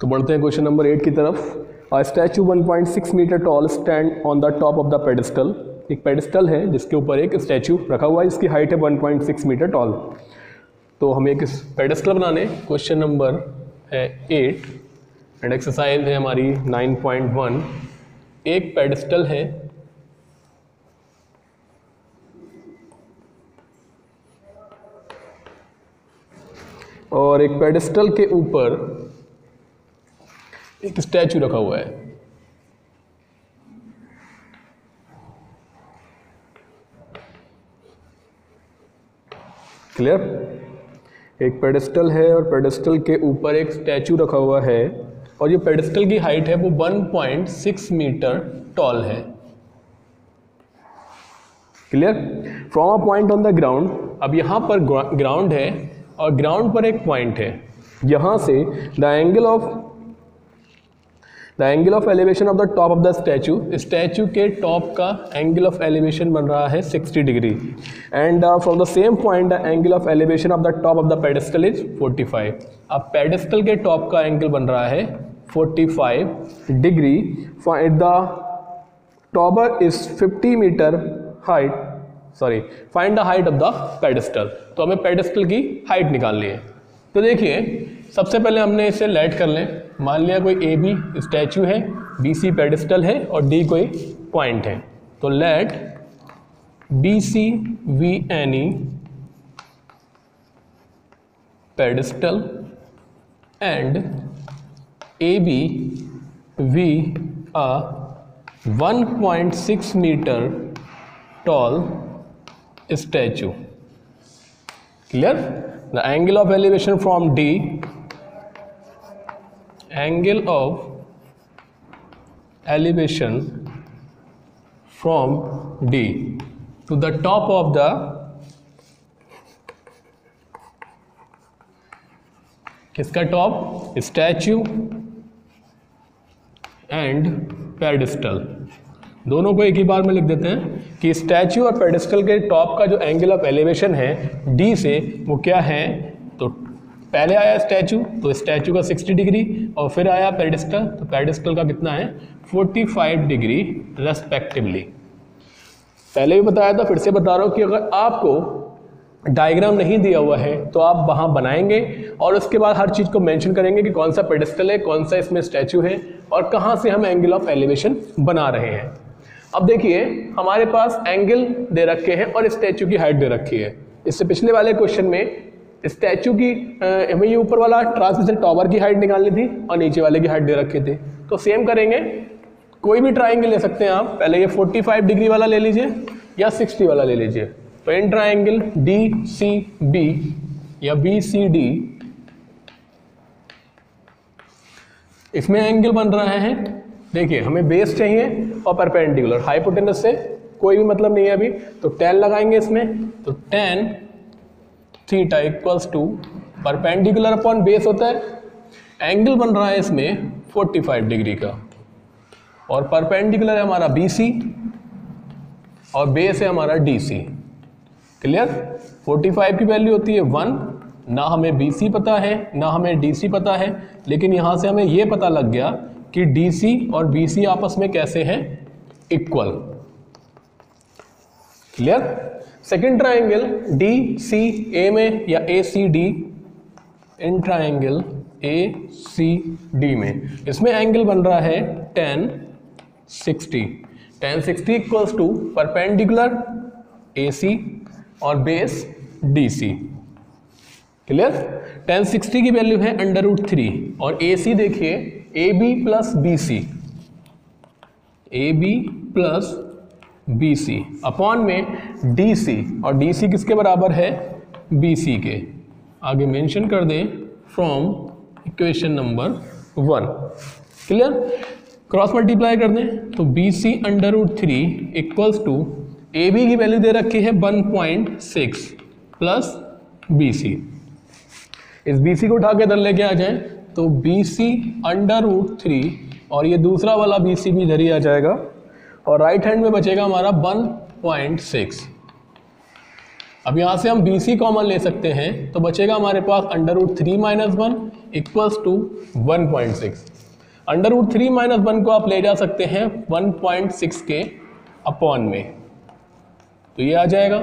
तो बढ़ते हैं क्वेश्चन नंबर एट की तरफ़। A statue 1.6 metre tall stand on the top of the pedestal एक पेडिस्टल है जिसके ऊपर एक स्टैचू रखा हुआ है इसकी हाइट है 1.6 मीटर टॉल तो हमें एक पेडिस्टल बनाने। क्वेश्चन नंबर है एट एंड एक्सरसाइज है हमारी 9.1 एक पेडिस्टल है। और एक पेडिस्टल के ऊपर एक स्टैचू रखा हुआ है। क्लियर? एक पेडिस्टल है और पेडिस्टल के ऊपर एक स्टैचू रखा हुआ है और ये पेडिस्टल की हाइट है, वो 1.6 मीटर टॉल है। Clear? From a point on the ground अब यहाँ पर ग्राउंड है और ग्राउंड पर एक पॉइंट है। यहाँ से the angle of the angle of elevation of the top of the statue statue के टॉप का एंगल ऑफ़ एलिवेशन बन रहा है 60 degree and from the same point the angle of elevation of the top of the pedestal is 45 अब pedestal के top का angle बन रहा है 45 degree the topper is 50 metre height sorry find the height of the pedestal तो हमें pedestal की height निकालनी है। तो देखिए, सबसे पहले हमने इसे लेट कर लें। मान लिया कोई ए बी स्टैचू है बी सी पेडिस्टल है और डी कोई पॉइंट है। तो let B C be any pedestal and A B be a 1.6 मीटर tall statue clear? The angle of elevation from d angle of elevation from d to the top of the किसका top statue and pedestal दोनों को एक ही बार में लिख देते हैं कि स्टैच्यू और पेडिस्टल के टॉप का जो एंगल ऑफ़ एलिवेशन है डी से वो क्या है? तो पहले आया स्टैचू तो स्टैचू का 60 डिग्री, और फिर आया पेडिस्टल तो पेडिस्टल का कितना है? 45 डिग्री रेस्पेक्टिवली पहले भी बताया था, फिर से बता रहा हूँ कि अगर आपको डायग्राम नहीं दिया हुआ है तो आप वहाँ बनाएँगे, और उसके बाद हर चीज़ को मेंशन करेंगे कि कौन सा पेडिस्टल है, कौन सा इसमें स्टैचू है, और कहाँ से हम एंगल ऑफ़ एलिवेशन बना रहे हैं। अब देखिए, हमारे पास एंगल दे रखे हैं, और स्टैचू की हाइट दे रखी है। इससे पिछले वाले क्वेश्चन में स्टैचू की हमें ये ऊपर वाला ट्रांसमिशन टावर की हाइट निकालनी थी और नीचे वाले की हाइट दे रखी थी। तो सेम करेंगे। कोई भी ट्राइंगल ले सकते हैं आप। पहले ये 45 डिग्री वाला ले लीजिए या 60 वाला ले लीजिए। तो in triangle D C B या बी सी डी इसमें एंगल बन रहा है। देखिए, हमें बेस चाहिए और परपेंडिकुलर हाइपोटेनस से कोई भी मतलब नहीं है अभी। तो टेन लगाएँगे इसमें। तो tan theta equals to perpendicular upon base होता है। एंगल बन रहा है इसमें 45 डिग्री का। और परपेंडिकुलर है हमारा सी और बेस है हमारा सी क्लियर? 45 की वैल्यू होती है वन। ना हमें सी पता है, ना हमें सी पता है, लेकिन यहाँ से हमें ये पता लग गया कि सी और सी आपस में कैसे हैं? Equal. Clear? Second triangle D C A में या A C D in triangle A C D में. इसमें एंगल बन रहा है tan sixty tan sixty equals to perpendicular A C और base D C clear tan sixty की value है अंडर रूट थ्री और ए सी देखिए A B plus B C A B plus B C upon में D C और D सी किसके बराबर है? बी सी के। आगे मेंशन कर दें from equation number one clear cross multiply कर दें तो B C under root three equals to A B की वैल्यू दे रखी है one point six plus B C इस बी सी को उठा के इधर लेके आ जाए तो B C under root three और ये दूसरा वाला बी सी भी इधर ही आ जाएगा। और राइट हैंड में बचेगा हमारा वन पॉइंट सिक्स अब यहाँ से हम बी सी कॉमन ले सकते हैं तो बचेगा हमारे पास under root three minus one equals to 1.6 under root three minus one को आप ले जा सकते हैं 1.6 के अपॉन में। तो ये आ जाएगा।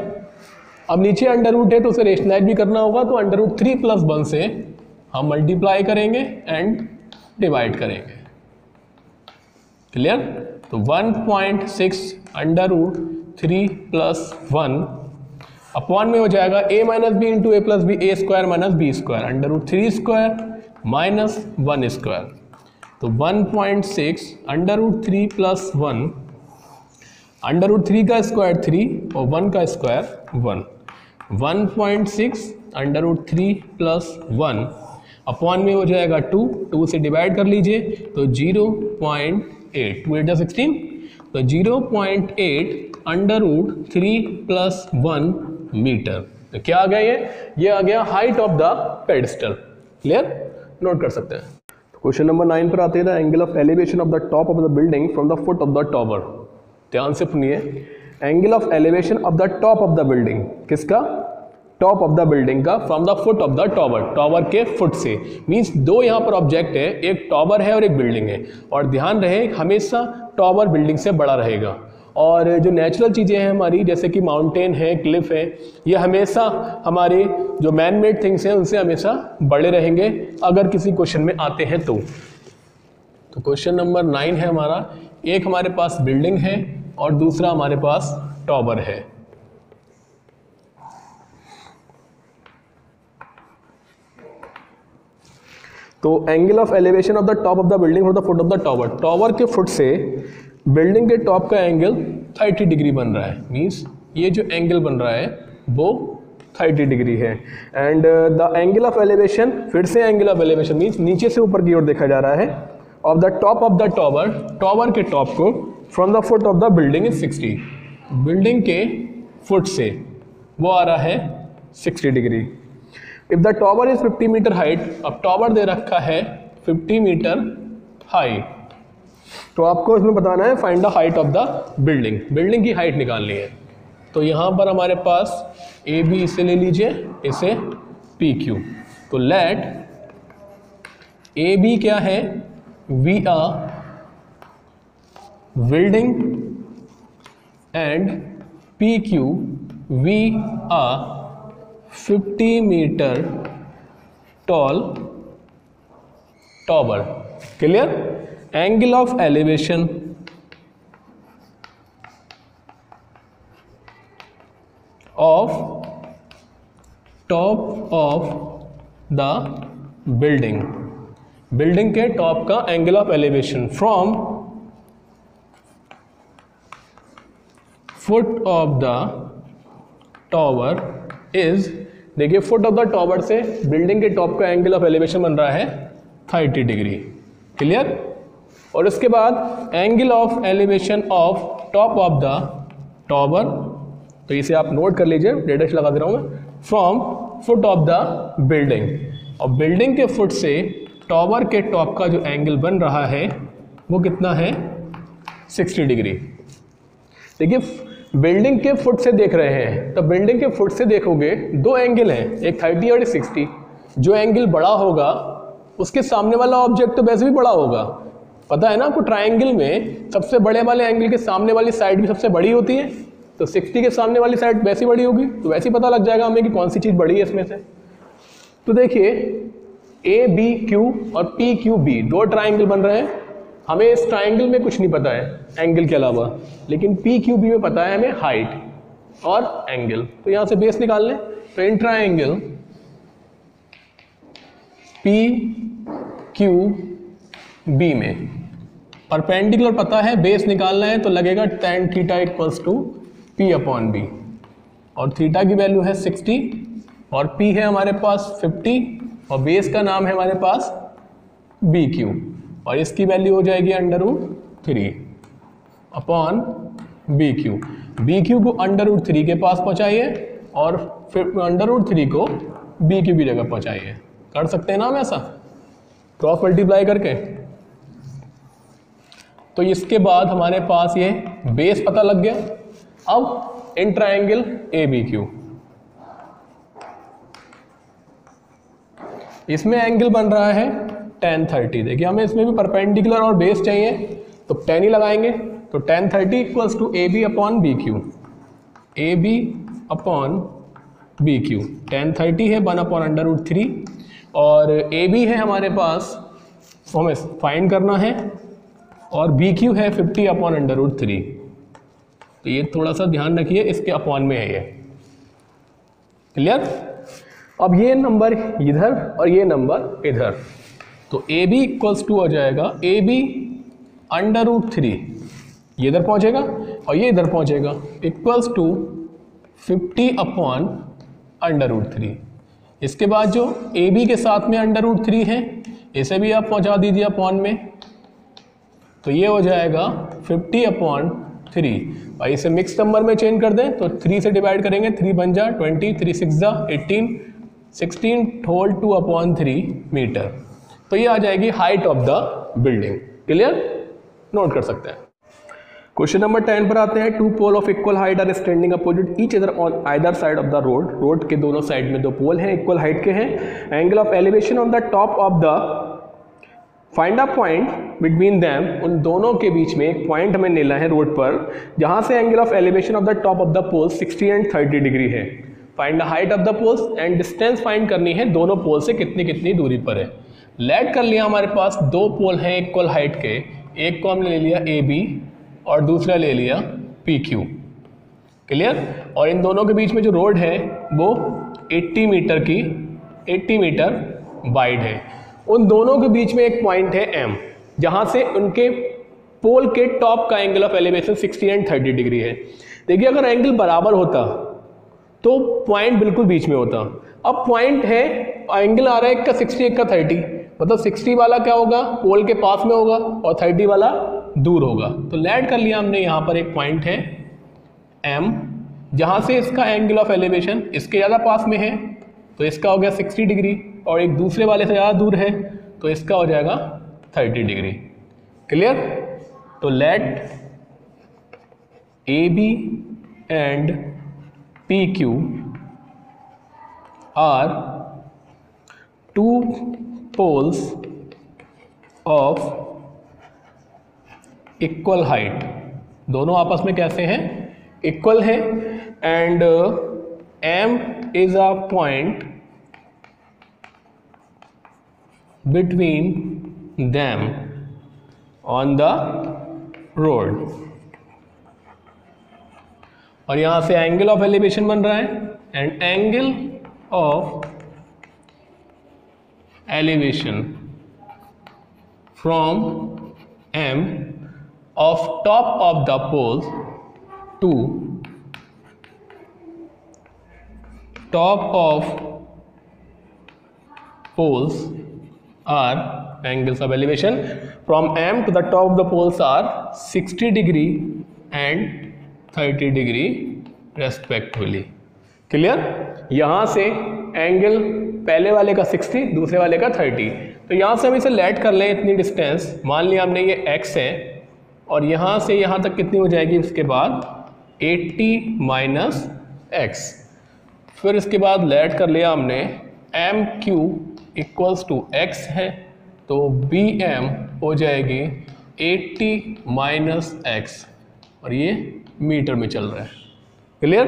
अब नीचे अंडर रूट है तो उसे रेशनलाइज भी करना होगा तो under root three plus one से हम मल्टीप्लाई करेंगे एंड डिवाइड करेंगे। क्लियर तो 1.6 point six under root three plus one upon में हो जाएगा a minus B into A plus B A square minus B square under root three square minus one square तो 1.6 point six under root three plus one under root three का square three और one का square one 1.6 under root three plus one upon में हो जाएगा two two से divide कर लीजिए तो zero point eight two eight जा सिक्सटीन तो zero point eight under root three plus one metre तो क्या आ गया ये? ये आ गया height of the pedestal clear note कर सकते हैं. क्वेश्चन नंबर नाइन पर आते हैं. The angle of elevation of the top of the building from the foot of the tower ध्यान से सुनिए. Angle of elevation of the top of the building किसका? टॉप ऑफ़ द बिल्डिंग का from the foot of the tower tower के foot से। Means दो यहाँ पर ऑब्जेक्ट है, एक टॉवर है और एक बिल्डिंग है। और ध्यान रहे, हमेशा टॉवर बिल्डिंग से बड़ा रहेगा। और जो नेचुरल चीज़ें हैं हमारी, जैसे कि माउंटेन है क्लिफ है, ये हमेशा हमारे जो मैन मेड थिंग्स हैं, उनसे हमेशा बड़े रहेंगे, अगर किसी क्वेश्चन में आते हैं तो। तो क्वेश्चन नंबर नाइन है हमारा, एक हमारे पास बिल्डिंग है और दूसरा हमारे पास टॉवर है। तो angle of elevation of the top of the building for the foot of the tower tower के फुट से बिल्डिंग के टॉप का एंगल 30 डिग्री बन रहा है. मीन्स ये जो एंगल बन रहा है, वो 30 डिग्री है. And the angle of elevation फिर से एंगल ऑफ़ एलिवेशन मीन्स नीचे से ऊपर की ओर देखा जा रहा है. Of the top of the tower tower के टॉप को from the foot of the building is 60 building के फुट से वो आ रहा है 60 degree if the tower is 50 metre height अब टॉवर दे रखा है 50 मीटर हाइट तो आपको इसमें बताना है find the height of the building building की हाइट निकालनी है। तो यहाँ पर हमारे पास ए बी इसे ले लीजिए, इसे पी क्यू तो लेट ए बी क्या है? Be a building and P Q be a 50 metre tall tower. Clear? Angle of elevation. Of top of the building. Building के टॉप का angle of elevation from foot of the tower is देखिए foot of the tower से building के top का angle of elevation बन रहा है 30 degree clear और उसके बाद angle of elevation of top of the tower तो इसे आप नोट कर लीजिए डेटा लगा दे रहा हूँ मैं from foot of the building और बिल्डिंग के फुट से टॉवर के टॉप का जो एंगल बन रहा है, वो कितना है? 60 डिग्री देखिए बिल्डिंग के फुट से देख रहे हैं तो बिल्डिंग के फुट से देखोगे, दो एंगल हैं, एक 30 और एक 60 जो एंगल बड़ा होगा, उसके सामने वाला ऑब्जेक्ट तो वैसे भी बड़ा होगा। पता है ना, आपको ट्राइंगल में सबसे बड़े वाले एंगल के सामने वाली साइड भी सबसे बड़ी होती है? तो 60 के सामने वाली साइड वैसी बड़ी होगी तो वैसे ही पता लग जाएगा हमें कि कौन सी चीज़ बड़ी है इसमें से। तो देखिए ए बी क्यू और पी क्यू बी दो ट्राइंगल बन रहे हैं। हमें इस ट्राइंगल में कुछ नहीं पता है एंगल के अलावा। लेकिन पी क्यू बी में पता है हमें हाइट और एंगल तो यहाँ से बेस निकाल लें तो in triangle P Q B में। परपेंडिकुलर पता है बेस निकालना है तो लगेगा tan theta equals to P upon B और थीटा की वैल्यू है 60 और पी है हमारे पास 50 और बेस का नाम है हमारे पास बी क्यू और इसकी वैल्यू हो जाएगी under root three upon B Q B Q को अंडर रूट थ्री के पास पहुंचाइए और फिर अंडर रूट थ्री को बी क्यू की जगह पहुंचाइए। कर सकते हैं ना हम ऐसा? क्रॉस मल्टीप्लाई करके। तो इसके बाद हमारे पास ये बेस पता लग गया। अब in triangle A B Q इसमें एंगल बन रहा है टेन थर्टी देखिए, हमें इसमें भी परपेंडिकुलर और बेस चाहिए। तो टेन ही लगाएँगे। तो tan thirty equals to A B upon B Q A B upon B Q tan thirty है one upon under root three और ए बी है हमारे पास। हमें फाइंड करना है। और बी क्यू है fifty upon under root three तो ये थोड़ा सा ध्यान रखिए, इसके अपॉन में है ये। क्लियर अब ये नंबर इधर और ये नंबर इधर। तो ए बी इक्वल्स टू हो जाएगा. A B under root three ये इधर पहुंचेगा और ये इधर पहुंचेगा. Equals to fifty upon under root three इसके बाद जो ए बी के साथ में अंडर रूट थ्री है, इसे भी आप पहुँचा दीजिए अपॉन में. तो ये हो जाएगा फिफ्टी अपॉन थ्री और इसे मिक्स नंबर में चेंज कर दें तो थ्री से डिवाइड करेंगे. थ्री बन जा ट्वेंटी थ्री सिक्स जा eighteen sixteen whole two upon three metre तो ये आ जाएगी height of the building clear note कर सकते हैं. क्वेश्चन नंबर टेन पर आते हैं. Two pole of equal height are standing opposite each other on either side of the road road के दोनों साइड में दो पोल हैं इक्वल हाइट के हैं. Angle of elevation on the top of the find a point between them उन दोनों के बीच में एक पॉइंट हमें लेना है रोड पर. जहाँ से angle of elevation of the top of the pole 60 and 30 degree है. Find the height of the poles and distance find करनी है. दोनों पोल से कितनी कितनी दूरी पर है. लेट कर लिया हमारे पास दो पोल हैं इक्वल हाइट के, एक को हमने ले लिया ए बी और दूसरा ले लिया पी क्यू क्लियर और इन दोनों के बीच में जो रोड है, वो 80 मीटर की 80 मीटर वाइड है। उन दोनों के बीच में एक पॉइंट है एम जहाँ से उनके पोल के टॉप का angle of elevation 60 and 30 degree है। देखिए, अगर एंगल बराबर होता तो पॉइंट बिल्कुल बीच में होता। अब पॉइंट है एंगल आ रहा है एक का 60 एक का 30 मतलब 60 वाला क्या होगा? पोल के पास में होगा और 30 वाला दूर होगा। तो लैड कर लिया हमने, यहाँ पर एक पॉइंट है एम जहाँ से इसका एंगल ऑफ़ एलिवेशन इसके ज़्यादा पास में है तो इसका हो गया 60 डिग्री और एक दूसरे वाले से ज़्यादा दूर है तो इसका हो जाएगा 30 डिग्री। क्लियर तो let A B and P Q are two poles of equal height दोनों आपस में कैसे हैं? इक्वल है and M is a point between them on the road और यहाँ से एंगल ऑफ़ एलिवेशन बन रहा है and angle of elevation from M of top of the poles to top of poles are angles of elevation from M to the top of the poles are 60 degree and 30 degree respectively clear यहाँ से angle पहले वाले का 60 दूसरे वाले का 30 तो यहाँ से हम इसे लेट कर लें इतनी डिस्टेंस मान लिया हमने ये x है, और यहाँ से यहाँ तक कितनी हो जाएगी उसके बाद? 80 माइनस एक्स फिर इसके बाद लेट कर लिया हमने M Q equals to x है तो बी एम हो जाएगी 80 माइनस एक्स और ये मीटर में चल रहा है। क्लियर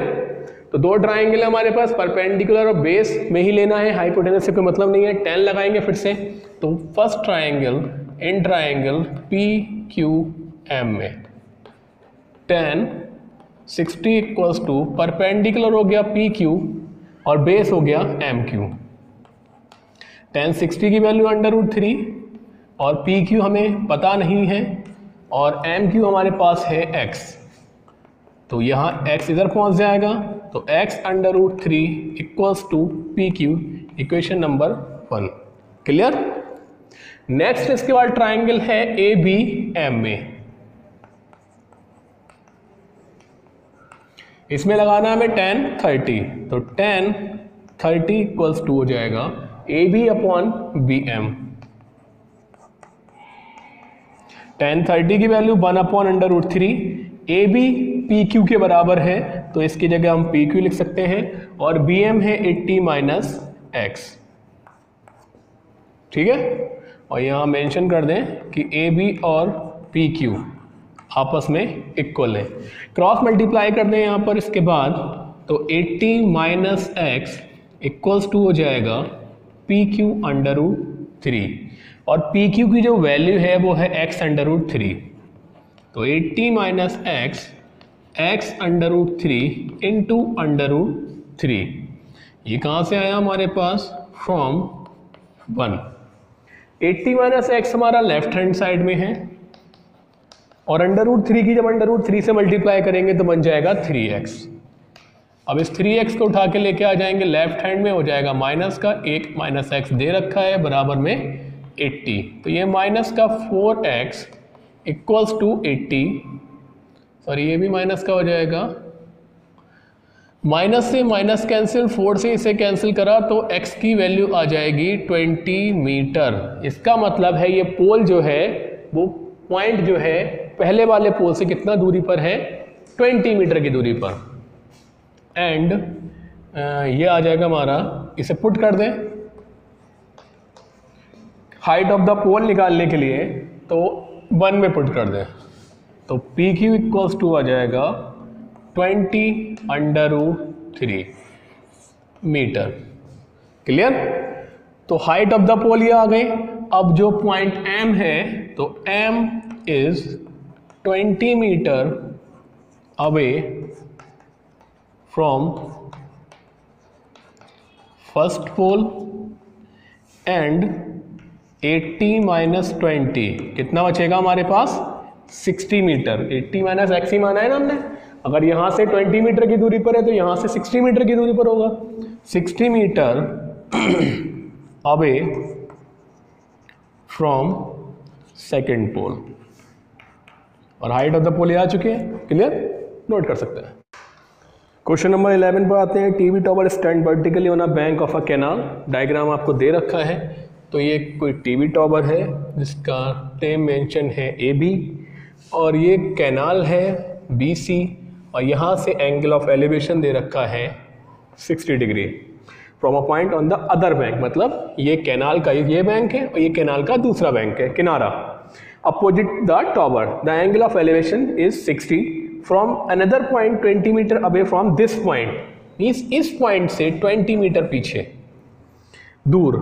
तो दो ट्राइंगल हमारे पास परपेंडिकुलर और बेस में ही लेना है हाइपोटेनस से कोई मतलब नहीं है टेन लगाएँगे फिर से। तो first triangle in triangle P Q M में tan sixty equals to perpendicular हो गया पी क्यू और बेस हो गया एम क्यू टेन सिक्सटी की वैल्यू अंडर रूट थ्री और पी क्यू हमें पता नहीं है और एम क्यू हमारे पास है एक्स तो यहाँ x इधर पहुँच जाएगा तो x under root three equals to P Q equation number one clear next इसके बाद ट्राइंगल है ए बी एम में. इसमें लगाना हमें टेन थर्टी तो टेन थर्टी इक्वल्स टू हो जाएगा A B upon B M tan thirty की value one upon under root three A B P Q के बराबर है. तो इसकी जगह हम पी क्यू लिख सकते हैं और बी एम है एट्टी माइनस एक्स ठीक है? और यहाँ मेंशन कर दें कि ए बी और पी क्यू आपस में इक्वल है। क्रॉस मल्टीप्लाई कर दें यहाँ पर इसके बाद तो 80 माइनस एक्स इक्वल्स टू हो जाएगा P Q under root three और पी क्यू की जो वैल्यू है वो है एक्स अंडर रूट थ्री तो 80 minus x x under root three into under root three ये कहाँ से आया हमारे पास? From one eighty minus x हमारा लेफ़्ट हैंड साइड में है। और अंडर रूट थ्री की जब अंडर रूट थ्री से मल्टीप्लाई करेंगे तो बन जाएगा थ्री एक्स अब इस थ्री एक्स को उठा के लेके आ जाएँगे लेफ़्ट हैंड में, हो जाएगा माइनस का एक माइनस एक्स दे रखा है, बराबर में एट्टी तो ये माइनस का four x equals to eighty sorry ये भी माइनस का हो जाएगा। माइनस से माइनस कैंसिल फोर से इसे कैंसिल करा तो एक्स की वैल्यू आ जाएगी 20 मीटर इसका मतलब है ये पोल जो है, वो पॉइंट जो है, पहले वाले पोल से कितना दूरी पर है? 20 मीटर की दूरी पर। एंड ये आ जाएगा हमारा, इसे पुट कर दें। हाइट ऑफ़ द पोल निकालने के लिए तो वन में पुट कर दें। तो पी क्यू इक्वल्स टू आ जाएगा twenty under root three metre clear तो हाइट ऑफ़ द पोल ये आ गई। अब जो पॉइंट एम है तो M is twenty metre away from first pole and 80 minus twenty कितना बचेगा हमारे पास? 60 मीटर 80 माइनस एक्स ही माना है ना हमने। अगर यहाँ से 20 मीटर की दूरी पर है तो यहाँ से 60 मीटर की दूरी पर होगा। 60 metre away from second pole और हाइट ऑफ़ द पोल ये आ चुके हैं। क्लियर नोट कर सकते हैं। क्वेश्चन नंबर 11 पर आते हैं। TV tower stand vertically on a bank of a canal diagram आपको दे रखा है। तो ये कोई टीवी टॉवर है, जिसका टेम मेंशन है ए बी और ये कैनाल है बी सी और यहाँ से एंगल ऑफ़ एलिवेशन दे रखा है 60 degree from a point on the other bank मतलब ये कैनाल का ये बैंक है और ये कैनाल का दूसरा बैंक है, किनारा. Opposite the tower the angle of elevation is 60 from another point 20 metre away from this point means इस पॉइंट से 20 मीटर पीछे. दूर.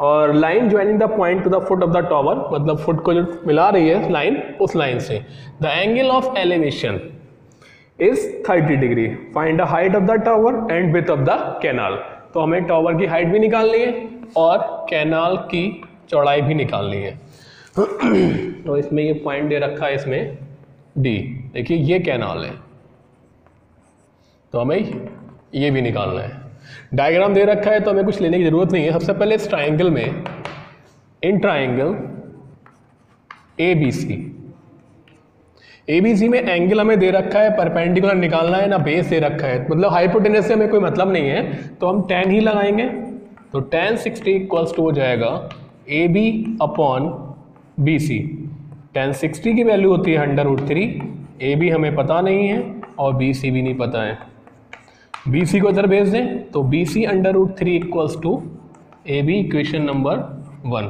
और line joining the point to the foot of the tower मतलब फुट को जो मिला रही है लाइन उस लाइन से। The angle of elevation is 30 degree find the height of the tower and width of the canal तो हमें टावर की हाइट भी निकालनी है और कैनाल की चौड़ाई भी निकालनी है। तो इसमें ये पॉइंट दे रखा है इसमें डी देखिए, ये कैनाल है। तो हमें ये भी निकालना है। डायग्राम दे रखा है तो हमें कुछ लेने की ज़रूरत नहीं है। सबसे पहले इस ट्राइंगल में, in triangle A B C A B C में एंगल हमें दे रखा है परपेंडिकुलर निकालना है, ना बेस दे रखा है। मतलब हाइपोटेनस से हमें कोई मतलब नहीं है। तो हम टेन ही लगाएँगे। तो टेन सिक्सटी इक्वल्स टू हो जाएगा A B upon B C tan sixty की वैल्यू होती है under root three A B हमें पता नहीं है और बी सी भी नहीं पता है। बी सी को इधर भेज दें तो B C under root three equals to A B equation number one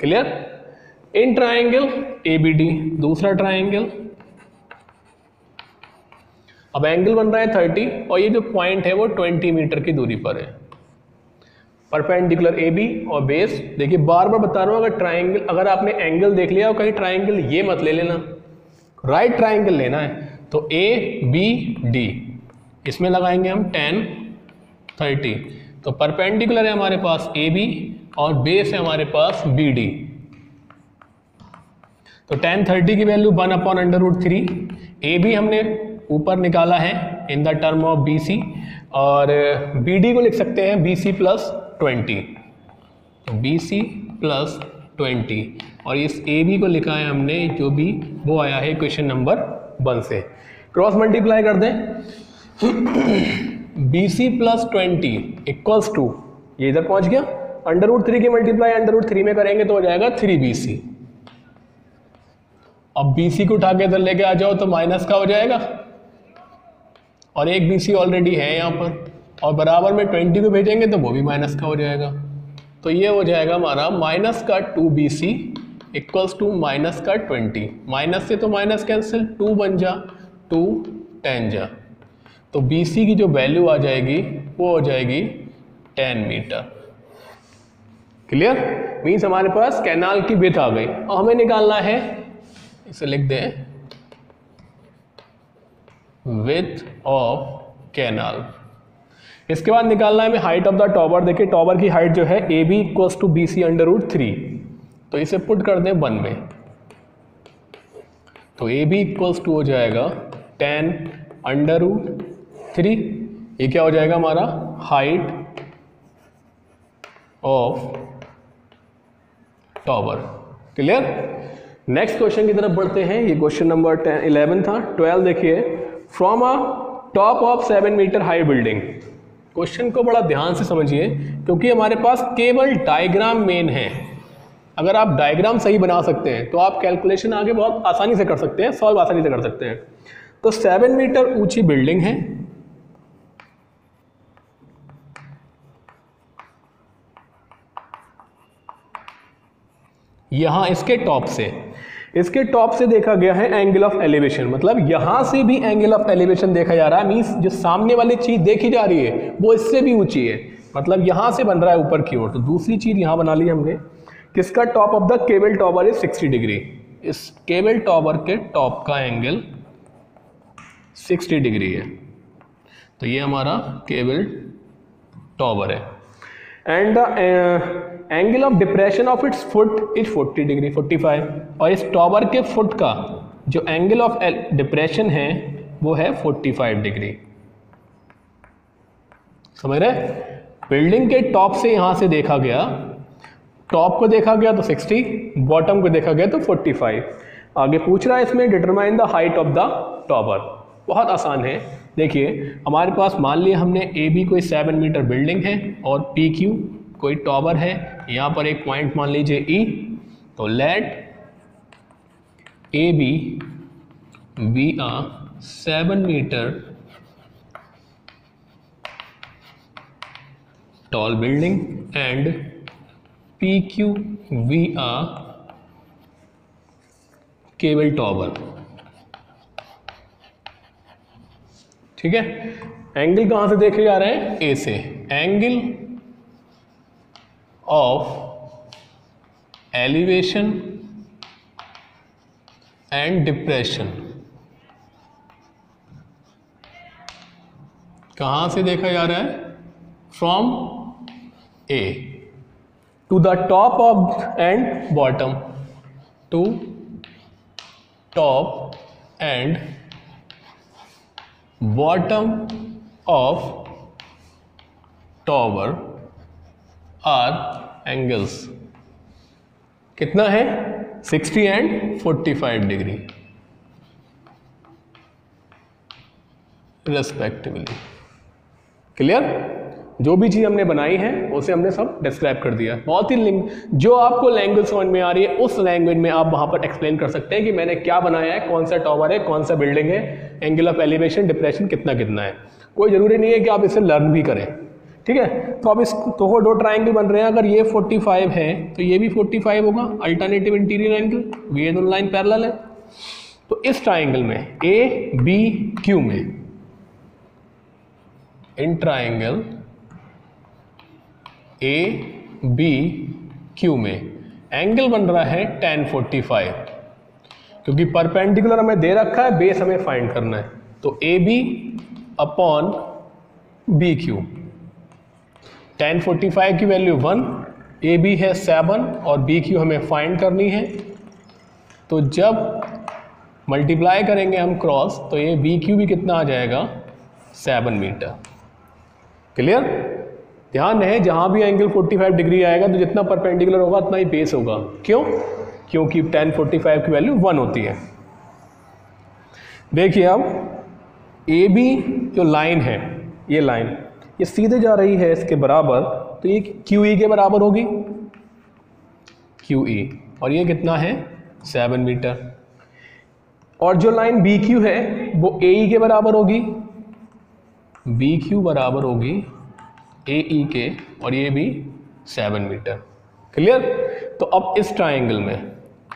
clear in triangle A B D दूसरा ट्राइंगल अब एंगल बन रहा है थर्टी और ये जो पॉइंट है वो ट्वेंटी मीटर की दूरी पर है। परपेंडिकुलर ए बी और बेस देखिए बार बार बता रहा हूँ, अगर ट्राइंगल अगर आपने एंगल देख लिया और कहीं ट्राइंगल ये मत ले लेना। राइट ट्राइंगल लेना है तो ए बी डी इसमें लगाएँगे हम? टेन थर्टी तो परपेंडिकुलर है हमारे पास ए बी और बेस है हमारे पास बी डी तो टेन थर्टी की value one upon under root three A B हमने ऊपर निकाला है in the term of B C और बी डी को लिख सकते हैं B C plus twenty B C plus twenty और इस ए बी को लिखा है हमने जो भी वो आया है क्वेश्चन नंबर वन से. क्रॉस मल्टीप्लाई कर दें. B C plus twenty equals to ये इधर पहुँच गया। अंडर रूट थ्री की मल्टीप्लाई अंडर रूट थ्री में करेंगे तो हो जाएगा थ्री बी सी अब बी सी को उठा के इधर लेके आ जाओ तो माइनस का हो जाएगा। और एक बी सी ऑलरेडी है यहाँ पर। और बराबर में ट्वेंटी को भेजेंगे तो वो भी माइनस का हो जाएगा। तो ये हो जाएगा हमारा माइनस का two B C equals to minus का ट्वेंटी माइनस से तो माइनस कैंसिल टू बन जा टू टेन जा। तो बी सी की जो वैल्यू आ जाएगी, वो हो जाएगी टेन मीटर क्लियर मीन्स हमारे पास कैनाल की विथ आ गई। और हमें निकालना है, इसे लिख दें विथ ऑफ़ कैनाल इसके बाद निकालना है हमें हाइट ऑफ़ द टॉवर देखिए टॉवर की हाइट जो है A B equals to B C under root three तो इसे पुट कर दें वन में. तो ए बी इक्वल्स टू हो जाएगा टेन अंडर रूट थ्री ये क्या हो जाएगा हमारा? Height of tower clear next question की तरफ़ बढ़ते हैं। ये क्वेश्चन नंबर टेन इलेवन था। ट्वेल्व देखिए। From a top of seven metre high building question को बड़ा ध्यान से समझिए, क्योंकि हमारे पास केवल डायग्राम मेन है। अगर आप डायग्राम सही बना सकते हैं तो आप कैलकुलेशन आगे बहुत आसानी से कर सकते हैं सॉल्व आसानी से कर सकते हैं। तो सेवन मीटर ऊँची बिल्डिंग है। यहाँ इसके टॉप से। इसके टॉप से देखा गया है एंगल ऑफ़ एलिवेशन। मतलब यहाँ से भी एंगल ऑफ़ एलिवेशन देखा जा रहा है मीन्स जो सामने वाली चीज़ देखी जा रही है, वो इससे भी ऊँची है। मतलब यहाँ से बन रहा है ऊपर की ओर। तो दूसरी चीज़ यहाँ बना ली हमने। किसका top of the cable tower is 60 degree इस केबल टॉवर के टॉप का एंगल 60 डिग्री है। तो ये हमारा केबल टॉवर है। And angle of depression of its foot is 40 degree 45 और इस टॉवर के फुट का जो एंगल ऑफ़ डिप्रेशन है, वो है 45 डिग्री समझ रहे बिल्डिंग के टॉप से यहाँ से देखा गया टॉप को देखा गया तो 60 बॉटम को देखा गया तो 45 आगे पूछ रहा है इसमें determine the height of the tower बहुत आसान है। देखिए हमारे पास मान लिया हमने ए बी कोई सेवन मीटर बिल्डिंग है और पी क्यू कोई टॉवर है। यहाँ पर एक पॉइंट मान लीजिए ई e, तो let A B be a seven metre tall building and P Q be a cable tower ठीक है? एंगल कहाँ से देखे जा रहे हैं? ए से। Angle of elevation and depression कहाँ से देखा जा रहा है? From A to the top of and bottom to top and bottom of tower are angles कितना है? 60 एंड 45 डिग्री रेस्पेक्टिवली क्लियर जो भी चीज़ हमने बनाई है, उसे हमने सब डिस्क्राइब कर दिया। बहुत ही लिंक जो आपको लैंग्वेज समझ में आ रही है, उस लैंग्वेज में आप वहाँ पर एक्सप्लेन कर सकते हैं कि मैंने क्या बनाया है, कौन सा टॉवर है, कौन सा बिल्डिंग है एंगल ऑफ़ एलिवेशन डिप्रेशन कितना कितना है। कोई ज़रूरी नहीं है कि आप इसे लर्न भी करें, ठीक है? तो अब इस तो वो दो ट्राइंगल बन रहे हैं। अगर ये 45 है तो ये भी 45 होगा। अल्टरनेटिव इंटीरियर एंगल ये दोनों लाइन पैरल है। तो इस ट्राइंगल में ए बी क्यू में, in triangle A B Q में। एंगल बन रहा है टेन फोर्टी फाइव क्योंकि परपेंडिकुलर हमें दे रखा है बेस हमें फाइंड करना है। तो A B upon B Q tan forty five की वैल्यू वन ए बी है सेवन और बी क्यू हमें फाइंड करनी है। तो जब मल्टीप्लाई करेंगे हम क्रॉस तो ये बी क्यू भी कितना आ जाएगा? सेवन मीटर क्लियर ध्यान है जहाँ भी एंगल 45 डिग्री आएगा तो जितना परपेंडिकुलर होगा उतना ही बेस होगा। क्यों? क्योंकि 1045 की वैल्यू वन होती है। देखिए अब ए बी जो लाइन है ये लाइन ये सीधे जा रही है इसके बराबर तो ये क्यू ई e के बराबर होगी। क्यू ई e, और ये कितना है? सेवन मीटर और जो लाइन बी क्यू है वो ए e के बराबर होगी। बी क्यू बराबर होगी। ए ई e के और ये भी सेवन मीटर क्लियर तो अब इस ट्राइंगल में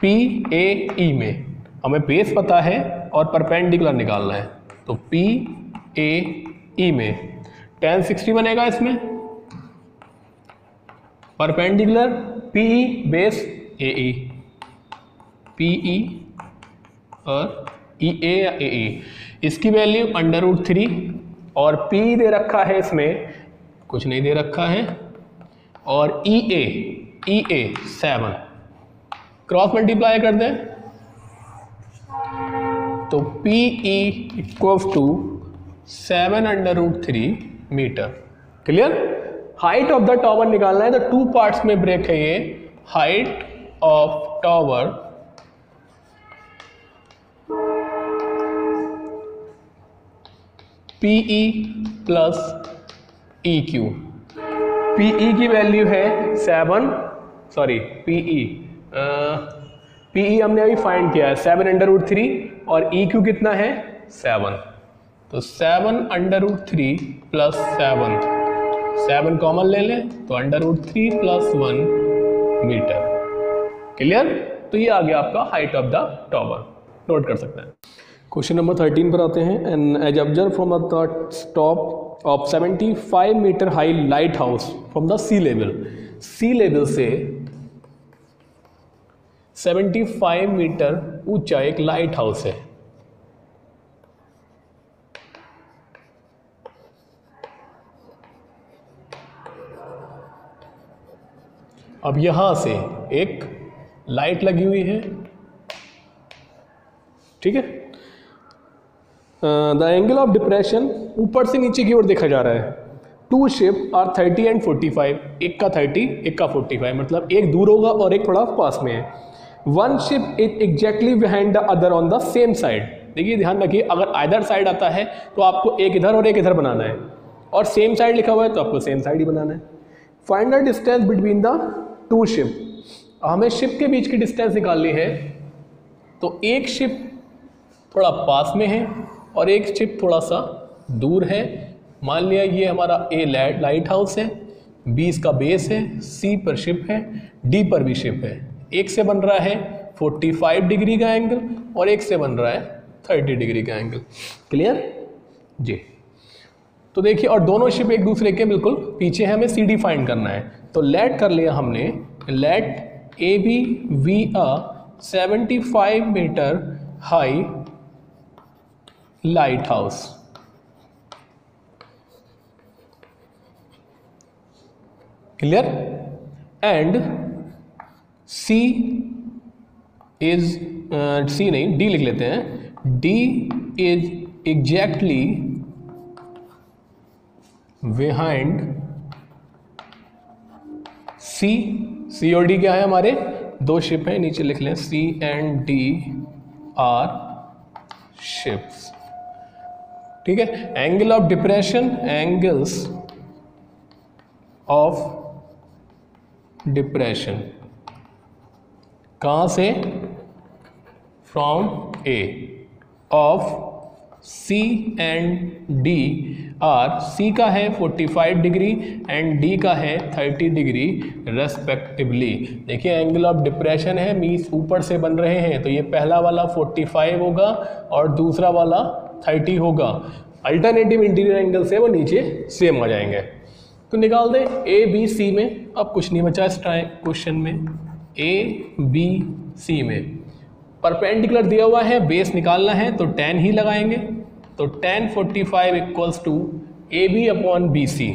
पी ए ई में हमें बेस पता है और परपेंडिकुलर निकालना है. तो पी ए ई में टेन सिक्सटी बनेगा इसमें. Perpendicular P E base A E P E और ई ए या ए ई इसकी वैल्यू अंडर रूट थ्री और पी दे रखा है इसमें कुछ नहीं दे रखा है। और E A E A seven cross multiply कर दें। तो P E equal to seven under root three metre clear height of the tower निकालना है। तो टू पार्ट्स में ब्रेक है ये। Height of tower P E plus E Q P E की वैल्यू है seven sorry P E P E हमने अभी फाइंड किया है सेवन अंडर रूट थ्री और ई e क्यू कितना है? सेवन तो seven under root three plus seven seven common ले लें तो under root three plus one metre clear तो ये आ गया आपका height of the tower note कर सकते हैं. क्वेश्चन नंबर थर्टीन पर आते हैं. And as observe from the top five metre high lighthouse from the sea level sea level से 75 मीटर ऊँचा एक लाइट हाउस है। अब यहाँ से एक लाइट लगी हुई है। ठीक है? द एंगल ऑफ़ डिप्रेशन ऊपर से नीचे की ओर देखा जा रहा है। टू शिप आर 30 एंड 45 एक का 30 एक का 45 मतलब एक दूर होगा और एक थोड़ा पास में है। One ship is exactly behind the other on the same side देखिए, ध्यान रखिए, अगर आइदर साइड आता है तो आपको एक इधर और एक इधर बनाना है। और सेम साइड लिखा हुआ है तो आपको सेम साइड ही बनाना है। Find the distance between the two ship हमें शिप के बीच की डिस्टेंस निकालनी है। तो एक शिप थोड़ा पास में है और एक शिप थोड़ा सा दूर है। मान लिया ये हमारा ए लाइट हाउस है बी इसका बेस है सी पर शिप है डी पर भी शिप है। एक से बन रहा है 45 डिग्री का एंगल और एक से बन रहा है 30 डिग्री का एंगल क्लियर जी। तो देखिए, और दोनों शिप एक दूसरे के बिल्कुल पीछे हमें सी डी फाइंड करना है। तो लेट कर लिया हमने। Let A B be a 75 metre high lighthouse. Clear? And C is C नहीं डी लिख लेते हैं। D is exactly behind C C और डी क्या है हमारे? दो शिप हैं, नीचे लिख लें। C and D are ships ठीक है? Angle of depression angles of depression कहाँ से? From A of C and D are C का है 45 डिग्री एंड डी का है 30 डिग्री रेस्पेक्टिवली देखिए एंगल ऑफ़ डिप्रेशन है मीस ऊपर से बन रहे हैं तो ये पहला वाला 45 होगा और दूसरा वाला 30 होगा। अल्टरनेटिव इंटीरियर एंगल से वो नीचे सेम आ जाएँगे। तो निकाल दें ए बी सी में। अब कुछ नहीं बचा इस क्वेश्चन में। ए बी सी में। परपेंडिकुलर दिया हुआ है बेस निकालना है तो टेन ही लगाएँगे। तो tan forty five equals to A B upon B C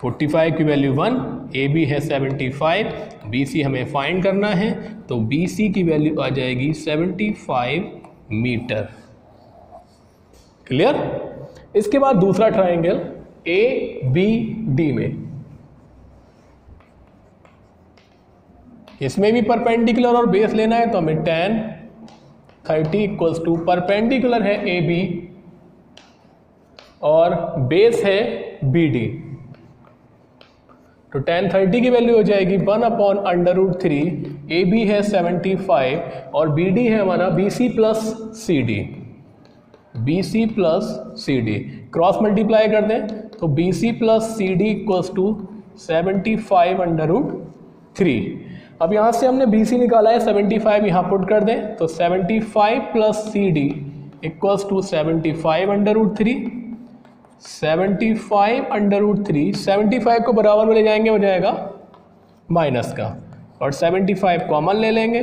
forty five की वैल्यू वन ए बी है सेवेंटी फाइव बी सी हमें फाइंड करना है तो बी सी की वैल्यू आ जाएगी सेवेंटी फाइव मीटर। क्लियर? इसके बाद दूसरा ट्राइंगल ए बी डी में। इसमें भी परपेंडिकुलर और बेस लेना है तो हमें tan thirty equals to perpendicular है ए बी और बेस है बी डी तो टेन थर्टी की वैल्यू हो जाएगी one upon under root three A B है सेवेंटी फाइव और बी डी है हमारा B C plus C D B C plus C D cross multiply कर दें तो B C plus C D equals to seventy five under root three अब यहाँ से हमने बी सी निकाला है सेवेंटी फाइव यहाँ पुट कर दें तो seventy five plus C D equals to seventy five under root three seventy five under root three seventy five को बराबर में ले जाएँगे, हो जाएगा माइनस का. और सेवेंटी फाइव कॉमन ले लेंगे।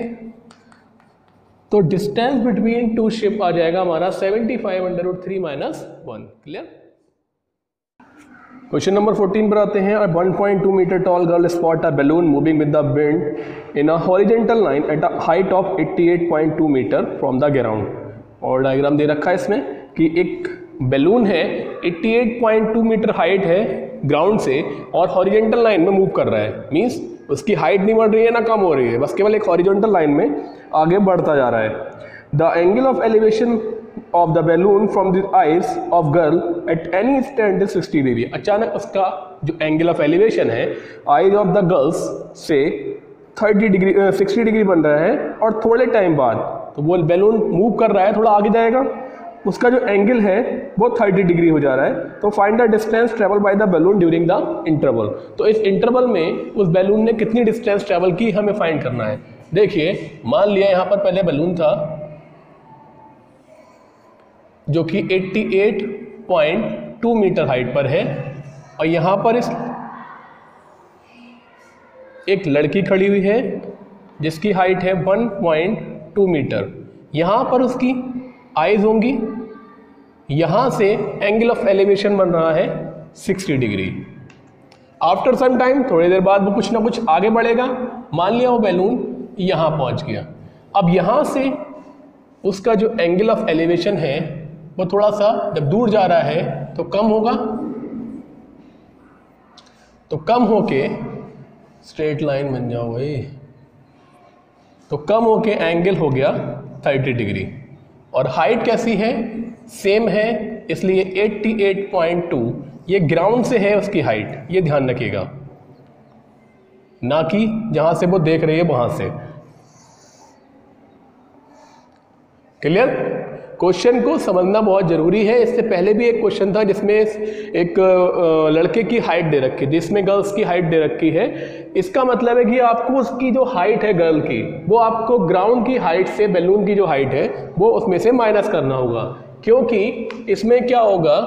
तो डिस्टेंस बिटवीन टू शिप आ जाएगा हमारा seventy five under root three minus one clear question number 14 पर आते हैं। और 1.2 metre tall girl spot a balloon moving with the wind in a horizontal line at a height of 88.2 metre from the ground और diagram दे रखा है इसमें कि एक बैलून है 88.2 मीटर हाइट है ग्राउंड से और हॉरिजेंटल लाइन में मूव कर रहा है। मींस उसकी हाइट नहीं बढ़ रही है ना कम हो रही है, बस केवल एक हॉरिजेंटल लाइन में आगे बढ़ता जा रहा है। The angle of elevation of the balloon from the eyes of girl at any stand is sixty degree अचानक उसका जो एंगल ऑफ़ एलिवेशन है आइज़ ऑफ़ द गर्ल्स से थर्टी डिग्री सिक्सटी डिग्री बन रहा है और थोड़े टाइम बाद तो वो बैलून मूव कर रहा है, थोड़ा आगे जाएगा। उसका जो एंगल है, वो 30 डिग्री हो जा रहा है। तो find the distance travel by the balloon during the interval तो इस इंटरवल में उस बैलून ने कितनी डिस्टेंस ट्रेवल की हमें फाइंड करना है? देखिए, मान लिया यहाँ पर पहले बैलून था, जो कि 88.2 मीटर हाइट पर है, और यहाँ पर इस एक लड़की खड़ी हुई है, जिसकी हाइट है 1.2 मीटर यहाँ पर उसकी आइज़ होंगी। यहाँ से एंगल ऑफ़ एलिवेशन बन रहा है 60 डिग्री आफ्टर सम टाइम थोड़ी देर बाद वो कुछ ना कुछ आगे बढ़ेगा। मान लिया वो बैलून यहाँ पहुँच गया। अब यहाँ से उसका जो एंगल ऑफ़ एलिवेशन है, वो थोड़ा सा जब दूर जा रहा है तो कम होगा। तो कम होके स्ट्रेट लाइन बन जाओ भाई। तो कम होके एंगल हो गया 30 डिग्री और हाइट कैसी है? सेम है, इसलिए 88.2 ये ग्राउंड से है उसकी हाइट ये ध्यान रखिएगा। ना कि जहाँ से वो देख रही है वहाँ से। क्लियर क्वेश्चन को समझना बहुत ज़रूरी है। इससे पहले भी एक क्वेश्चन था जिसमें एक लड़के की हाइट दे रखी थी जिसमें गर्ल्स की हाइट दे रखी है। इसका मतलब है कि आपको उसकी जो हाइट है गर्ल की, वो आपको ग्राउंड की हाइट से बैलून की जो हाइट है, वो उसमें से माइनस करना होगा। क्योंकि इसमें क्या होगा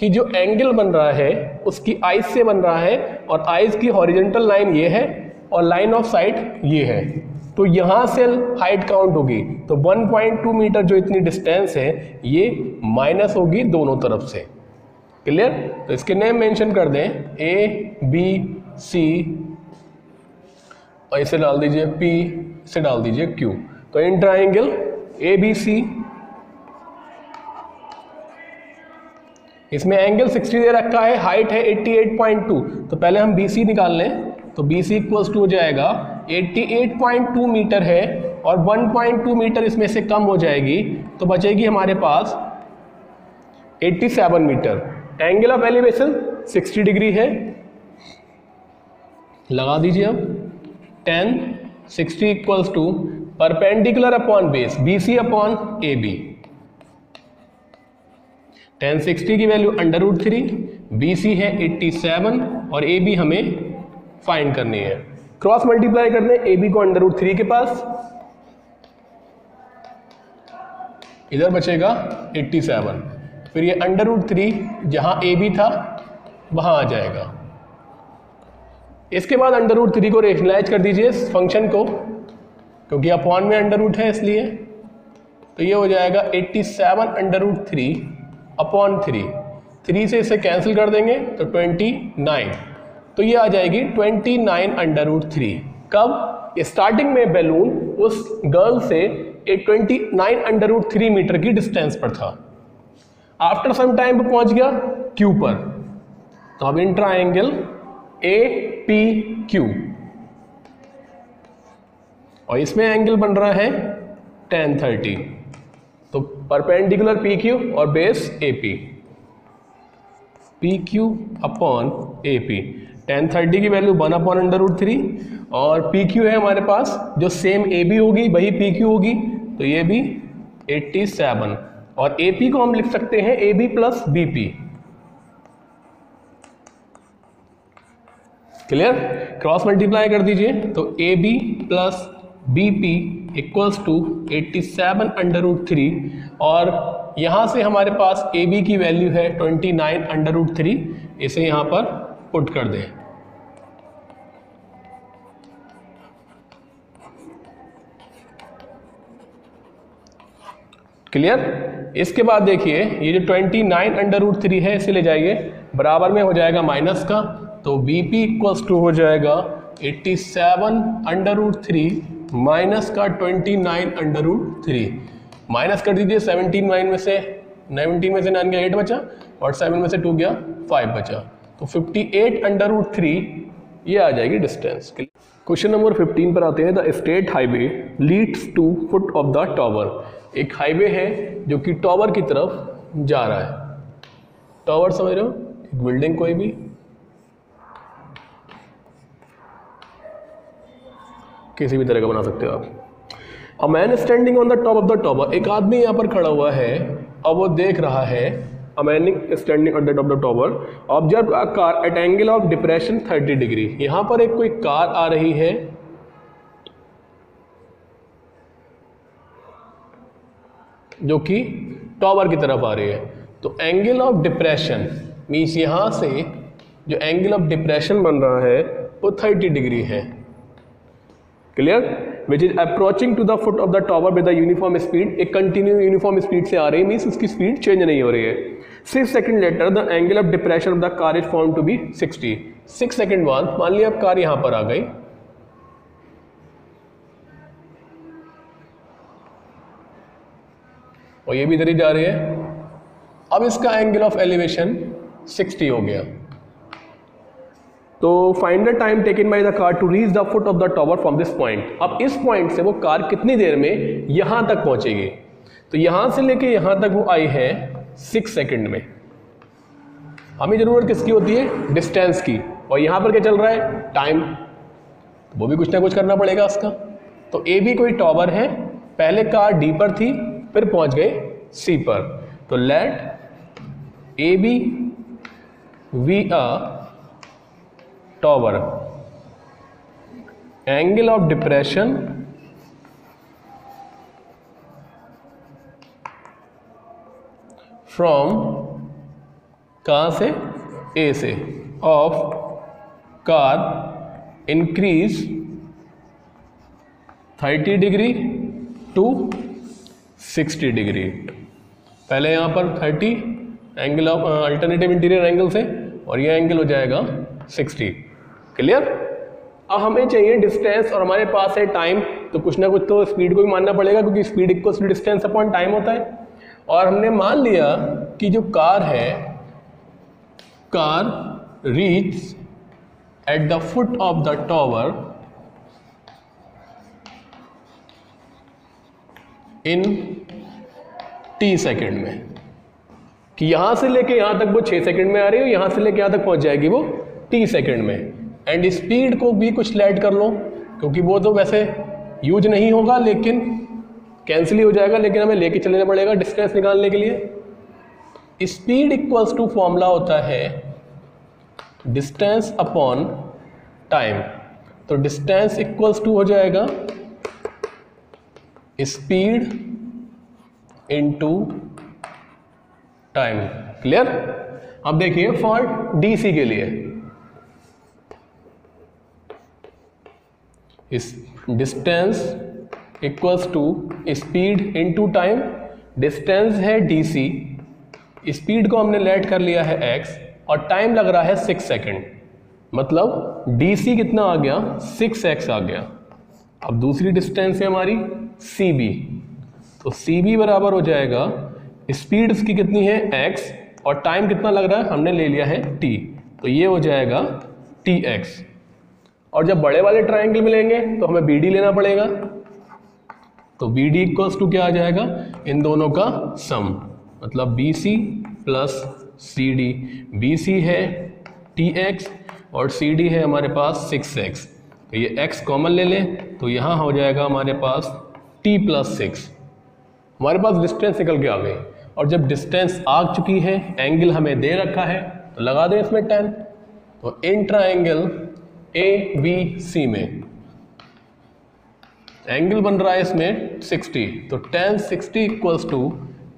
कि जो एंगल बन रहा है, उसकी आइज़ से बन रहा है और आइज़ की हॉरिजेंटल लाइन ये है और लाइन ऑफ़ साइट ये है। तो यहाँ से हाइट काउंट होगी। तो 1.2 मीटर जो इतनी डिस्टेंस है, ये माइनस होगी दोनों तरफ़ से। क्लियर तो इसके नेम मेंशन कर दें। ए बी सी और इसे डाल दीजिए पी इसे डाल दीजिए क्यू तो इन ट्राइंगल ए बी सी इसमें एंगल 60 दे रखा है हाइट है 88.2 तो पहले हम बी सी निकाल लें। तो बी सी इक्वल्स टू हो जाएगा। 88.2 मीटर है और 1.2 मीटर इसमें से कम हो जाएगी तो बचेगी हमारे पास 87 metre. Angle of elevation 60 degree है। लगा दीजिए अब 10 60 equals to perpendicular upon base B C upon A B tan, sixty की value under root three B है एट्टी सेवन और ए बी हमें फाइंड करनी है। क्रॉस मल्टीप्लाई कर दें ए बी को अंडर रूट थ्री के पास। इधर बचेगा 87 फिर ये अंडर रूट थ्री जहाँ ए बी था, वहाँ आ जाएगा। इसके बाद अंडर रूट थ्री को रेशनलाइज कर दीजिए इस फ़ंक्शन को, क्योंकि अपॉन में अंडर रूट है इसलिए। तो ये हो जाएगा 87 under root three upon three three से इसे कैंसिल कर देंगे तो 29 तो ये आ जाएगी 29 अंडर रूट थ्री। कब? स्टार्टिंग में बैलून उस गर्ल से एक 29 अंडर रूट थ्री मीटर की डिस्टेंस पर था। आफ्टर सम टाइम पर पहुँच गया क्यू पर। तो अब in triangle A P Q और इसमें एंगल बन रहा है टेन थर्टी तो परपेंडिकुलर पी क्यू और base A P P Q upon A P tan thirty की value one upon under root three और पी क्यू है हमारे पास, जो सेम ए बी होगी, वही पी क्यू होगी तो ये भी एट्टी सेवन और ए पी को हम लिख सकते हैं A B plus B P clear cross multiply कर दीजिए तो A B plus B P equals to eighty seven under root three और यहाँ से हमारे पास ए बी की वैल्यू है twenty nine under root three इसे यहाँ पर पुट कर दें। क्लियर इसके बाद देखिए, ये जो 29 नाइन अंडर रूट थ्री है, इसे ले जाइए। बराबर में हो जाएगा माइनस का तो बी पी इक्वल्स टू हो जाएगा 87 seven under root three minus का 29 nine under root three minus कर दीजिए 17 नाइन में से 19 में से नाइन गया एट बचा, और सेवन में से टू गया फाइव बचा। तो 58 अंडर रूट थ्री ये आ जाएगी डिस्टेंस क्वेश्चन नंबर 15 पर आते हैं the state highway leads to foot of the tower एक हाईवे है जो कि टॉवर की तरफ़ जा रहा है। टॉवर समझ रहे हो? एक बिल्डिंग कोई भी। किसी भी तरह का बना सकते हो आप। A man standing on the top of the tower एक आदमी यहाँ पर खड़ा हुआ है, और वो देख रहा है a man standing on the the tower observe a car at angle of depression 30 degree यहाँ पर एक कोई कार आ रही है? जो कि टॉवर की तरफ़ आ रही है. तो एंगल ऑफ़ डिप्रेशन मीन्स यहाँ से जो एंगल ऑफ़ डिप्रेशन बन रहा है, वो 30 डिग्री है. Clear which is approaching to the foot of the tower with the uniform speed एक कंटिन्यू यूनिफॉर्म स्पीड से आ रही है मीन्स उसकी स्पीड चेंज नहीं हो रही है। Six second later the angle of depression of the car is form to be sixty six second बाद, मान लिया अब कार यहाँ पर आ गई। और ये भी इधर ही जा रही है। अब इसका एंगल ऑफ़ एलिवेशन 60 हो गया। तो find the time taken by the car to reach the foot of the tower from this point अब इस पॉइंट से वो कार कितनी देर में यहाँ तक पहुंचेगी? तो यहाँ से लेके यहाँ तक वो आई है सिक्स सेकेंड में। हमें ज़रूरत किसकी होती है? डिस्टेंस की। और यहाँ पर क्या चल रहा है? टाइम तो वो भी कुछ ना कुछ करना पड़ेगा उसका। तो ए भी कोई टॉवर है। पहले कार डी पर थी, फिर पहुँच गए सी पर। तो let A B be a tower angle of depression from कहाँ से? ए से. Of car increase 30 degree to 60 degree पहले यहाँ पर 30 angle of alternative interior angle से, और ये एंगल हो जाएगा 60 क्लियर अब हमें चाहिए डिस्टेंस और हमारे पास है टाइम तो कुछ ना कुछ तो स्पीड को भी मानना पड़ेगा, क्योंकि speed equals to distance upon time होता है। और हमने मान लिया कि जो कार है car reach at the foot of the tower in T second में। कि यहाँ से लेके यहाँ तक वो छह सेकंड में आ रही है, यहाँ से लेके यहाँ तक पहुँच जाएगी वो टी सेकंड में। एंड स्पीड को भी कुछ लेट कर लो, क्योंकि वो तो वैसे यूज़ नहीं होगा, लेकिन कैंसिल ही हो जाएगा, लेकिन हमें लेके चलना पड़ेगा डिस्टेंस निकालने के लिए। स्पीड इक्वल्स टू फॉर्मूला होता है डिस्टेंस अपॉन टाइम तो डिस्टेंस इक्वल्स टू हो जाएगा स्पीड इनटू टाइम क्लियर अब देखिए फॉर डीसी के लिए। इस distance equals to speed into time, distance है डीसी, स्पीड को हमने लेट कर लिया है एक्स, और टाइम लग रहा है सिक्स सेकेंड। मतलब डीसी कितना आ गया? सिक्स एक्स आ गया। अब दूसरी डिस्टेंस है हमारी सी बी तो सी बी बराबर हो जाएगा स्पीड इसकी कितनी है? एक्स, और टाइम कितना लग रहा है? हमने ले लिया है टी। तो ये हो जाएगा टी एक्स। और जब बड़े वाले ट्राइंगल मिलेंगे तो हमें बी डी लेना पड़ेगा। तो बी डी इक्वल्स टू क्या आ जाएगा? इन दोनों का सम मतलब B C plus C D B C है टी एक्स और सी डी है हमारे पास सिक्स एक्स तो ये एक्स कॉमन ले लें तो यहाँ हो जाएगा हमारे पास टी प्लस सिक्स हमारे पास डिस्टेंस निकल के आ गई। और जब डिस्टेंस आ चुकी है एंगल हमें दे रखा है तो लगा दें इसमें टेन तो इन ट्राइंगल ए बी सी में। एंगल बन रहा है इसमें 60 तो tan sixty equals to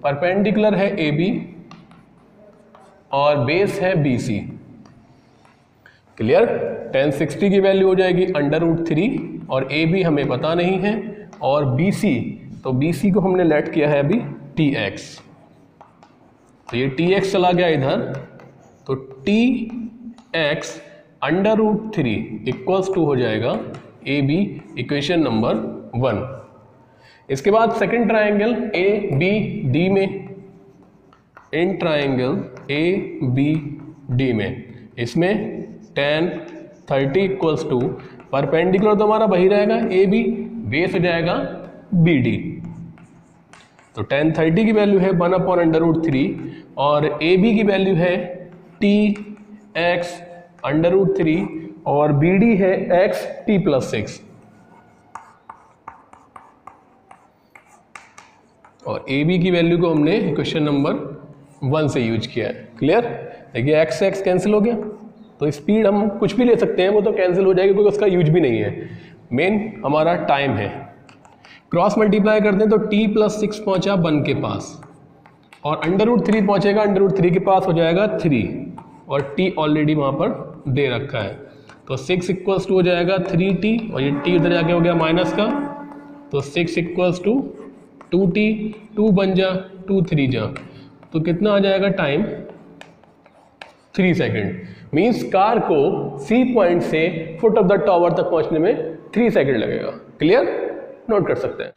perpendicular है ए बी और बेस है B C clear tan sixty की वैल्यू हो जाएगी अंडर रूट थ्री और ए बी हमें पता नहीं है और बी सी तो बी सी को हमने लेट किया है अभी टी एक्स तो ये टी एक्स चला गया इधर तो T X under root three equals to हो जाएगा A B equation number one इसके बाद second triangle A B D में। In triangle A B D में। इसमें tan thirty equals to perpendicular तो हमारा वही रहेगा ए बी बेस हो जाएगा बी डी तो टेन थर्टी की वैल्यू है one upon under root three और ए बी की वैल्यू है T X under root three और बी डी है एक्स टी प्लस सिक्स। और ए बी की वैल्यू को हमने क्वेश्चन नंबर वन से यूज़ किया है। क्लियर? देखिए, एक्स एक्स कैंसिल हो गया। तो स्पीड हम कुछ भी ले सकते हैं, वो तो कैंसिल हो जाएगी क्योंकि उसका यूज़ भी नहीं है। मेन हमारा टाइम है। क्रॉस मल्टीप्लाई करते हैं तो टी प्लस सिक्स पहुँचा वन के पास। और अंडर रूट थ्री पहुंचेगा अंडर रूट थ्री के पास हो जाएगा थ्री और टी ऑलरेडी वहाँ पर दे रखा है। तो सिक्स इक्वल्स टू हो जाएगा थ्री टी और ये टी उधर जाके हो गया माइनस का। तो six equals to two T two बन जा टू थ्री जा। तो कितना आ जाएगा time three second means car को सी पॉइंट से फुट ऑफ़ द टावर तक पहुँचने में थ्री सेकेंड लगेगा। क्लियर नोट कर सकते हैं।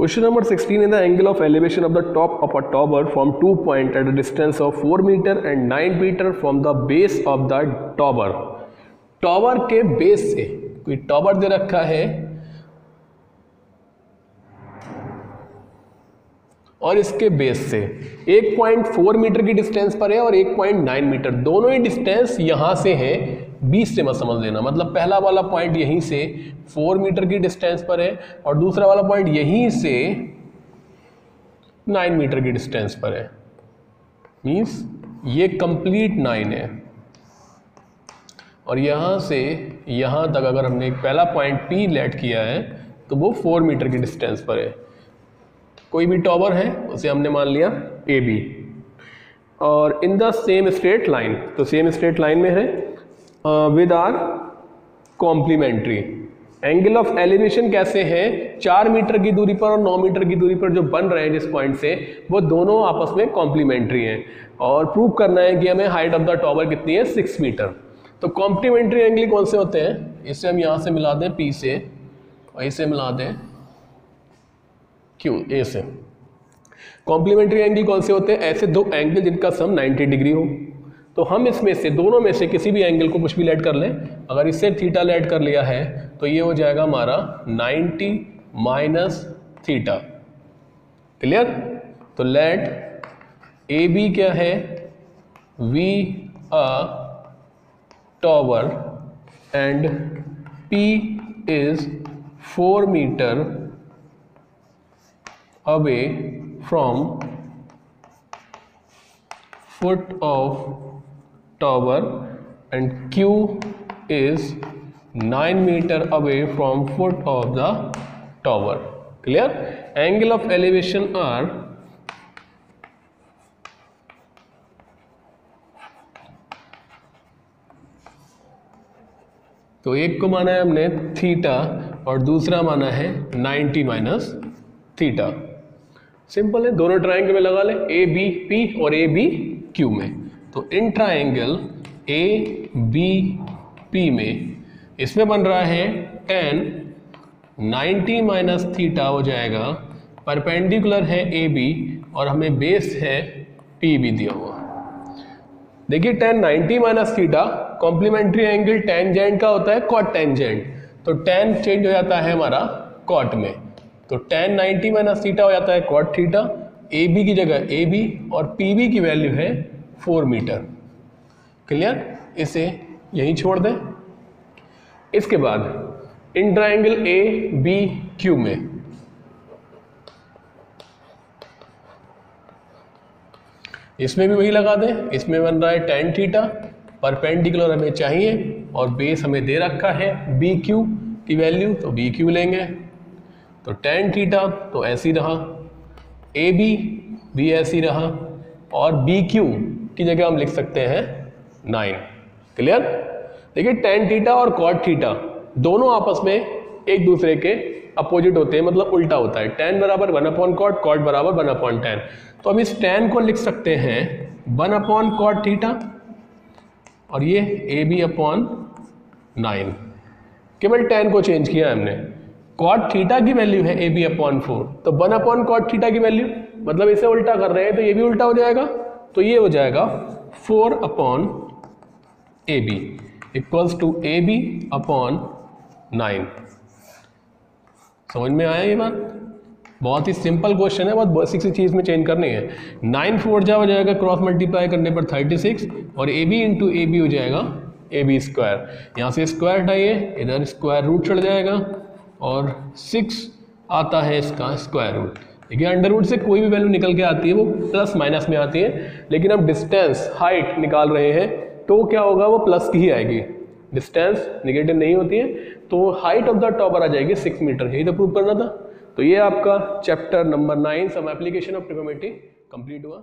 Question number 16 in the angle of elevation of the top of a tower from two point at a distance of four metre and nine metre from the base of the tower tower के base से, कोई tower दे रखा है? और इसके base से 1.4 metre की डिस्टेंस पर है और 1.9 मीटर दोनों ही डिस्टेंस यहाँ से है। 20 से मत समझ लेना। मतलब पहला वाला पॉइंट यहीं से 4 मीटर की डिस्टेंस पर है और दूसरा वाला पॉइंट यहीं से 9 मीटर की डिस्टेंस पर है। मींस ये कंप्लीट 9 है। और यहाँ से, यहाँ तक अगर हमने पहला पॉइंट पी लेट किया है तो वो 4 मीटर की डिस्टेंस पर है। कोई भी टॉवर है, उसे हमने मान लिया ए बी और in the same straight line तो सेम स्ट्रेट लाइन में है। With are complementary. Angle of elevation कैसे है? चार मीटर की दूरी पर और नौ मीटर की दूरी पर जो बन रहे हैं जिस पॉइंट से, वो दोनों आपस में कॉम्प्लीमेंट्री हैं। और प्रूव करना है कि हमें हाइट ऑफ़ द टॉवर कितनी है? सिक्स मीटर तो कॉम्प्लीमेंट्री एंगल कौन से होते हैं? इसे हम यहाँ से मिला दें पी से, और इसे मिला दें क्यू ए से। कॉम्प्लीमेंट्री एंगल कौन से होते हैं? ऐसे दो एंगल जिनका सम 90 डिग्री हो। तो हम इसमें से, दोनों में से किसी भी एंगल को कुछ भी लेट कर लें। अगर इससे थीटा लेट कर लिया है तो ये हो जाएगा हमारा 90 माइनस थीटा क्लियर तो लेट ए बी क्या है? Be a tower and P is four metre away from foot of tower and q is 9 meter away from foot of the tower clear angle of elevation are तो एक को माना है हमने theta और दूसरा माना है 90 माइनस थीटा सिंपल है दोनों ट्राइंगल में लगा ले ए बी पी और ए बी क्यू में तो in triangle A B P में इसमें बन रहा है टेन नाइन्टी माइनस थीटा हो जाएगा। परपेंडिकुलर है ए बी और हमें बेस है पी भी दिया हुआ। देखिए tan ninety minus theta complementary angle tangent का होता है कॉट टेंजेंट तो टेन चेंज हो जाता है हमारा कॉट में। तो टेन नाइन्टी माइनस थीटा हो जाता है कॉट थीटा ए बी की जगह ए बी और पी बी की वैल्यू है फोर मीटर। क्लियर? इसे यहीं छोड़ दें। इसके बाद, in triangle A, B, Q में। इसमें भी वही लगा दें। इसमें बन रहा है टेन थीटा परपेंडिकुलर हमें चाहिए और बेस हमें दे रखा है बी क्यू की वैल्यू तो बी क्यू लेंगे। तो टेन थीटा तो ऐसी रहा। ए बी भी ऐसी रहा। और बी क्यू की जगह हम लिख सकते हैं नाइन। क्लियर देखिए टेन थीटा और कॉट थीटा दोनों आपस में एक दूसरे के अपोजिट होते हैं मतलब उल्टा होता है। टेन बराबर वन अपॉन कॉट कॉट बराबर वन अपॉन टेन तो हम इस टेन को लिख सकते हैं वन अपॉन कॉट थीटा और ये ए बी अपॉन नाइन केवल टेन को चेंज किया हमने। कॉट थीटा की वैल्यू है ए बी अपॉन फोर तो वन अपॉन कॉट थीटा की वैल्यू मतलब इसे उल्टा कर रहे हैं तो ये भी उल्टा हो जाएगा। तो ये हो जाएगा four upon A B equals to A B upon nine. समझ में आया ये बात? बहुत ही सिंपल क्वेश्चन है, बहुत बेसिक सी चीज़ में चेंज करनी है। नाइन फोर जा हो जाएगा क्रॉस मल्टीप्लाई करने पर थर्टी सिक्स और A B into A B हो जाएगा ए बी स्क्वायर यहाँ से स्क्वायर हटाइए, इधर स्क्वायर रूट चढ़ जाएगा और सिक्स आता है इसका स्क्वायर रूट देखिए अंडर रूट से कोई भी वैल्यू निकल के आती है, वो प्लस माइनस में आती है। लेकिन अब डिस्टेंस हाइट निकाल रहे हैं तो क्या होगा, वो प्लस की ही आएगी। डिस्टेंस निगेटिव नहीं होती है तो हाइट ऑफ़ द टॉपर आ जाएगी सिक्स मीटर यही तो प्रूव करना था। तो ये आपका chapter number nine some application of trigonometry complete हुआ।